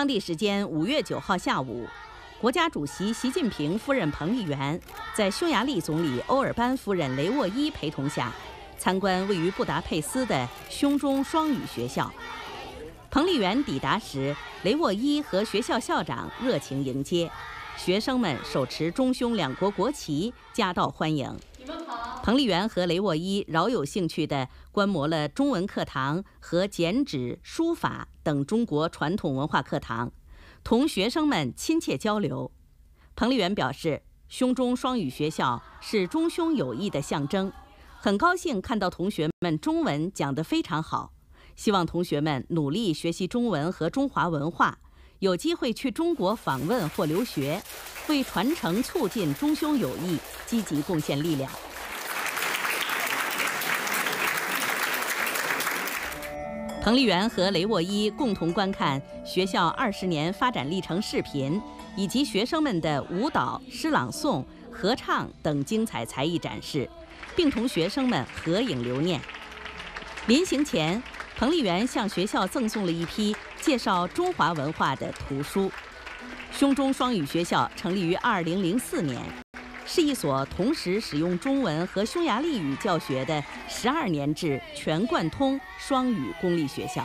当地时间五月九号下午，国家主席习近平夫人彭丽媛在匈牙利总理欧尔班夫人雷沃伊陪同下，参观位于布达佩斯的匈中双语学校。彭丽媛抵达时，雷沃伊和学校校长热情迎接，学生们手持中匈两国国旗夹道欢迎。彭丽媛和雷沃伊饶有兴趣地观摩了中文课堂和剪纸、书法等中国传统文化课堂，同学生们亲切交流。彭丽媛表示，匈中双语学校是中匈友谊的象征，很高兴看到同学们中文讲得非常好，希望同学们努力学习中文和中华文化，有机会去中国访问或留学，为传承促进中匈友谊积极贡献力量。彭丽媛和雷沃伊共同观看学校二十年发展历程视频，以及学生们的舞蹈、诗朗诵、合唱等精彩才艺展示，并同学生们合影留念。临行前，彭丽媛向学校赠送了一批介绍中华文化的图书。匈中双语学校成立于二零零四年。是一所同时使用中文和匈牙利语教学的十二年制全贯通双语公立学校。